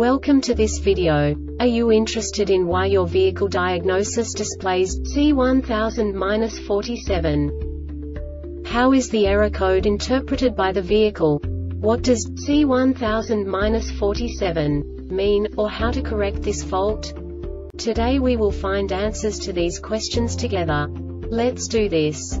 Welcome to this video. Are you interested in why your vehicle diagnosis displays C1000-47? How is the error code interpreted by the vehicle? What does C1000-47 mean, or how to correct this fault? Today we will find answers to these questions together. Let's do this.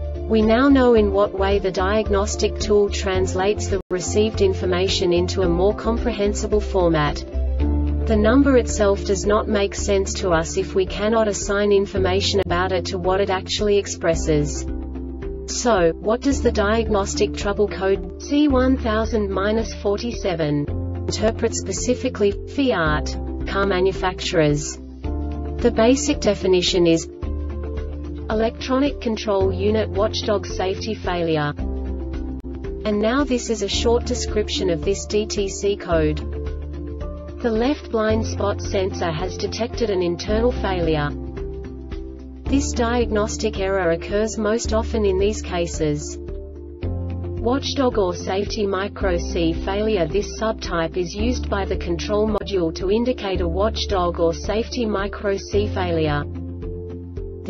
We now know in what way the diagnostic tool translates the received information into a more comprehensible format. The number itself does not make sense to us if we cannot assign information about it to what it actually expresses. So, what does the diagnostic trouble code C1000-47 interpret specifically Fiat car manufacturers? The basic definition is Electronic Control Unit Watchdog Safety Failure. And now this is a short description of this DTC code. The left blind spot sensor has detected an internal failure. This diagnostic error occurs most often in these cases. Watchdog or Safety Micro C failure This subtype is used by the control module to indicate a watchdog or Safety Micro C failure.